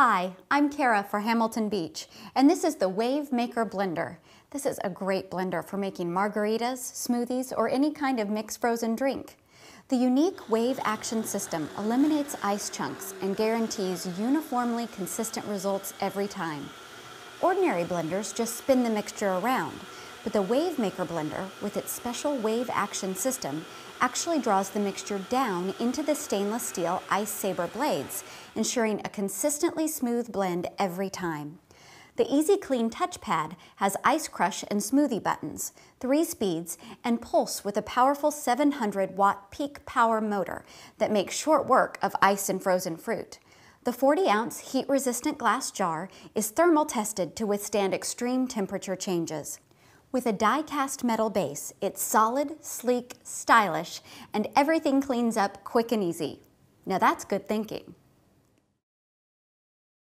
Hi, I'm Kara for Hamilton Beach, and this is the Wave Maker Blender. This is a great blender for making margaritas, smoothies, or any kind of mixed frozen drink. The unique Wave Action System eliminates ice chunks and guarantees uniformly consistent results every time. Ordinary blenders just spin the mixture around, but the Wave Maker blender, with its special Wave Action System, actually draws the mixture down into the stainless steel Ice Saber blades, ensuring a consistently smooth blend every time. The Easy Clean touchpad has ice crush and smoothie buttons, three speeds, and pulse with a powerful 700 watt peak power motor that makes short work of ice and frozen fruit. The 40 ounce heat resistant glass jar is thermal tested to withstand extreme temperature changes. With a die-cast metal base, it's solid, sleek, stylish, and everything cleans up quick and easy. Now that's good thinking.